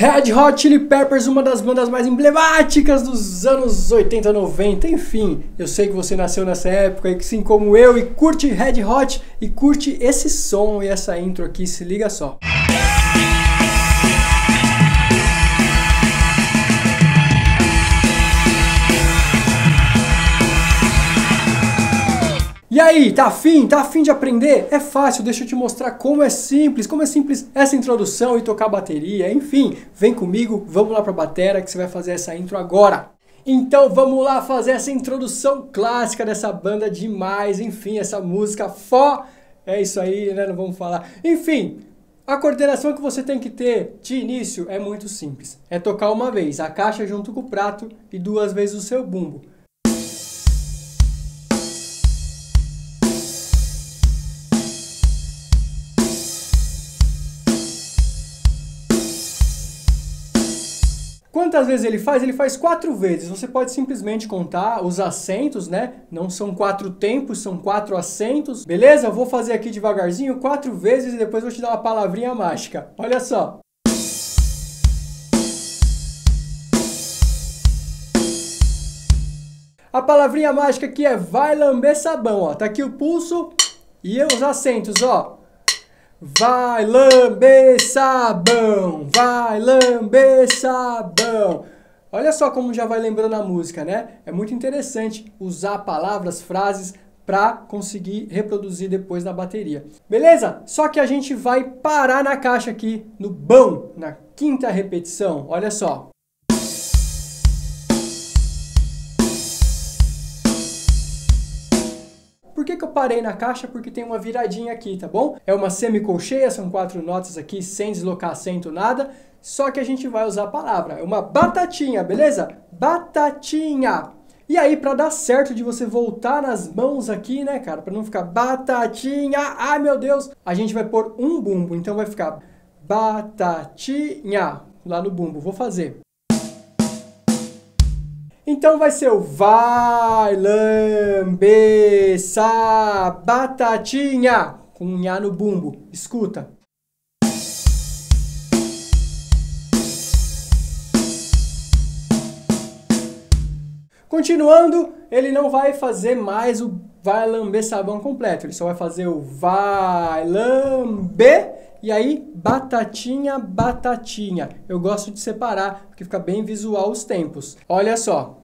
Red Hot Chili Peppers, uma das bandas mais emblemáticas dos anos 80, 90, enfim. Eu sei que você nasceu nessa época, assim como eu, e curte Red Hot e curte esse som e essa intro aqui, se liga só. E aí, tá afim? Tá afim de aprender? É fácil, deixa eu te mostrar como é simples, como é simples essa introdução e tocar bateria, enfim. Vem comigo, vamos lá pra batera que você vai fazer essa intro agora. Então vamos lá fazer essa introdução clássica dessa banda demais, enfim, essa música fó. É isso aí, né? Não vamos falar. Enfim, a coordenação que você tem que ter de início é muito simples. É tocar uma vez a caixa junto com o prato e duas vezes o seu bumbo. Quantas vezes ele faz? Ele faz quatro vezes. Você pode simplesmente contar os acentos, né? Não são quatro tempos, são quatro acentos. Beleza? Eu vou fazer aqui devagarzinho quatro vezes e depois vou te dar uma palavrinha mágica. Olha só. A palavrinha mágica aqui é vai lamber sabão, ó. Tá aqui o pulso e os acentos, ó. Vai lamber sabão, vai lamber sabão. Olha só como já vai lembrando a música, né? É muito interessante usar palavras, frases para conseguir reproduzir depois na bateria. Beleza? Só que a gente vai parar na caixa aqui no bão, na quinta repetição. Olha só. Por que, que eu parei na caixa? Porque tem uma viradinha aqui, tá bom? É uma semicolcheia, são quatro notas aqui, sem deslocar acento, nada. Só que a gente vai usar a palavra. É uma batatinha, beleza? Batatinha. E aí, para dar certo de você voltar nas mãos aqui, né, cara? Para não ficar batatinha, ai meu Deus, a gente vai pôr um bumbo. Então vai ficar batatinha lá no bumbo. Vou fazer. Então vai ser o vai lamber essa batatinha com nha no bumbo. Escuta. Continuando, ele não vai fazer mais o vai lamber sabão completo. Ele só vai fazer o vai lamber e aí batatinha, batatinha. Eu gosto de separar porque fica bem visual os tempos. Olha só.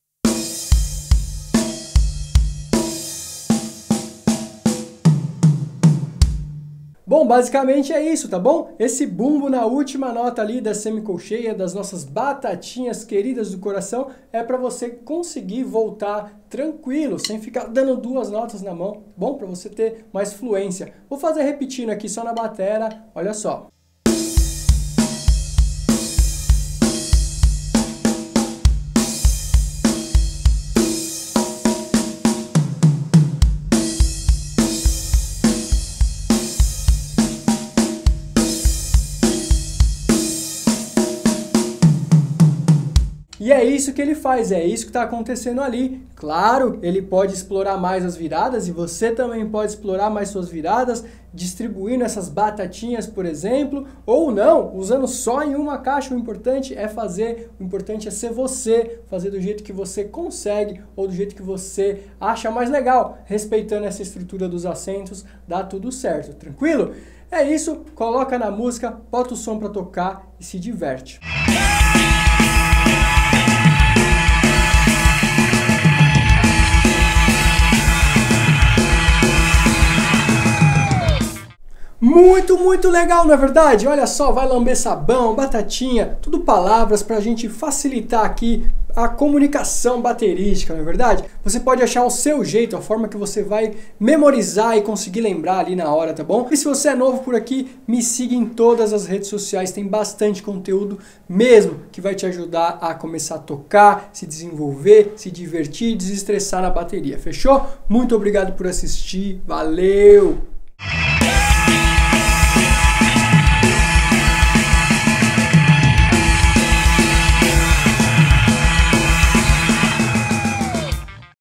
Bom, basicamente é isso, tá bom? Esse bumbo na última nota ali da semicolcheia, das nossas batatinhas queridas do coração, é para você conseguir voltar tranquilo, sem ficar dando duas notas na mão, bom? Para você ter mais fluência. Vou fazer repetindo aqui só na batera, olha só. E é isso que ele faz, é isso que está acontecendo ali. Claro, ele pode explorar mais as viradas e você também pode explorar mais suas viradas, distribuindo essas batatinhas, por exemplo, ou não, usando só em uma caixa. O importante é fazer, o importante é ser você, fazer do jeito que você consegue ou do jeito que você acha mais legal, respeitando essa estrutura dos assentos, dá tudo certo, tranquilo? É isso, coloca na música, bota o som para tocar e se diverte. Muito, muito legal, não é verdade? Olha só, vai lamber sabão, batatinha, tudo palavras para a gente facilitar aqui a comunicação baterística, não é verdade? Você pode achar o seu jeito, a forma que você vai memorizar e conseguir lembrar ali na hora, tá bom? E se você é novo por aqui, me siga em todas as redes sociais, tem bastante conteúdo mesmo que vai te ajudar a começar a tocar, se desenvolver, se divertir, desestressar na bateria, fechou? Muito obrigado por assistir, valeu!